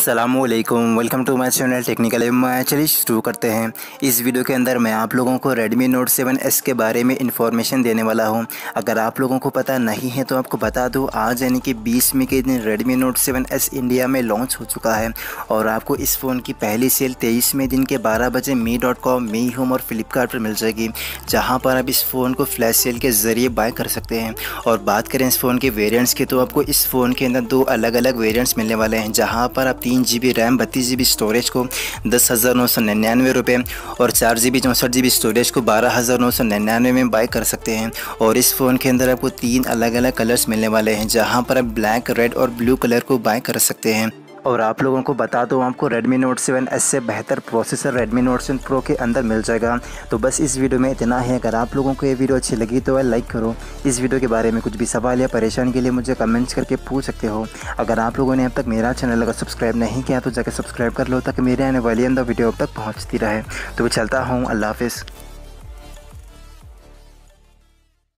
Aslam welcome to my channel technical M चलिए शुरू करते हैं। इस वीडियो के अंदर मैं आप लोगों को Redmi Note 7s के बारे में इंफॉर्मेशन देने वाला हूँ। अगर आप लोगों को पता नहीं है तो आपको बता दूँ, आज यानी कि 20 मई के दिन Redmi Note 7s इंडिया में लॉन्च हो चुका है। और आपको इस फ़ोन की पहली सेल तेईस मई दिन के बारह बजे Mi dot com Mi home और फ्लिपकार्ट मिल जाएगी, जहाँ पर आप इस फ़ोन को फ्लैश सेल के ज़रिए बाय कर सकते हैं। और बात करें इस फ़ोन के वेरियंट्स की तो आपको इस फ़ोन के अंदर दो अलग अलग वेरियंट्स मिलने वाले हैं, जहाँ पर आप तीन जी बी रैम बत्तीस जी बी स्टोरेज को दस हज़ार नौ सौ निन्यानवे रुपये और चार जी बी चौंसठ जी बी स्टोरेज को बारह हज़ार नौ सौ निन्यानवे में बाई कर सकते हैं। और इस फ़ोन के अंदर आपको तीन अलग अलग कलर्स मिलने वाले हैं, जहाँ पर आप ब्लैक रेड और ब्लू कलर को बाय कर सकते हैं। और आप लोगों को बता दो, आपको Redmi Note 7s से बेहतर प्रोसेसर Redmi Note 7 Pro के अंदर मिल जाएगा। तो बस इस वीडियो में इतना है। अगर आप लोगों को ये वीडियो अच्छी लगी तो लाइक करो। इस वीडियो के बारे में कुछ भी सवाल या परेशानी के लिए मुझे कमेंट्स करके पूछ सकते हो। अगर आप लोगों ने अब तक मेरा चैनल अगर सब्सक्राइब नहीं किया तो जाकर सब्सक्राइब कर लो, ताकि मेरे आने वाली अंदर वीडियो अब तक पहुँचती रहे। तो मैं चलता हूँ। अल्लाह हाफिज़।